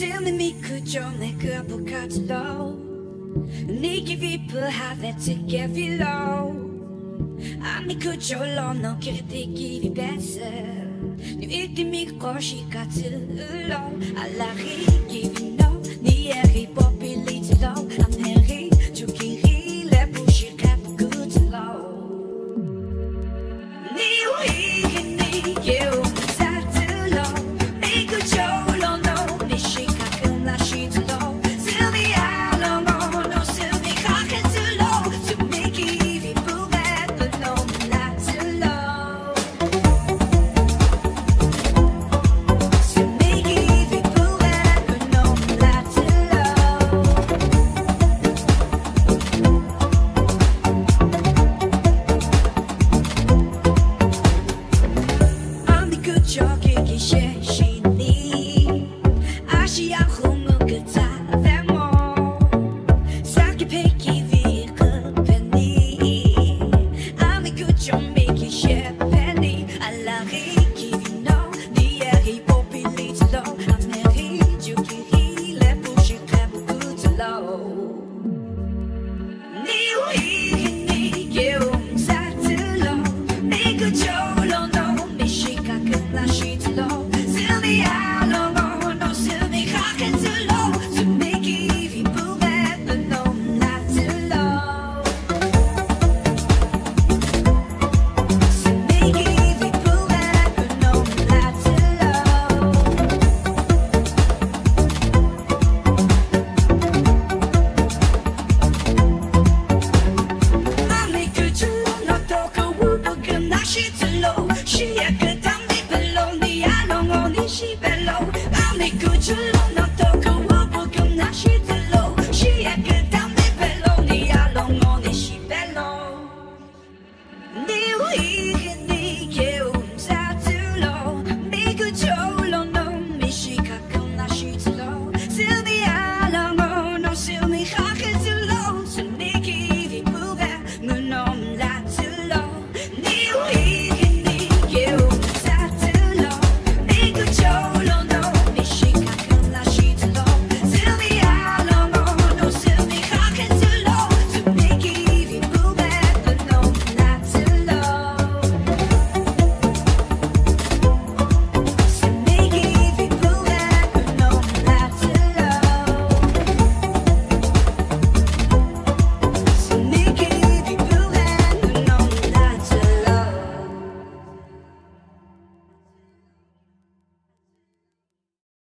Kemimik Johnny apokat low? Niki vipu havete kevilo Amiku jolona kirpiki vibese Nu iti mi koshi katilo Alari kivino ni eribo çok iyi kişi. bellow. I'll make good your love.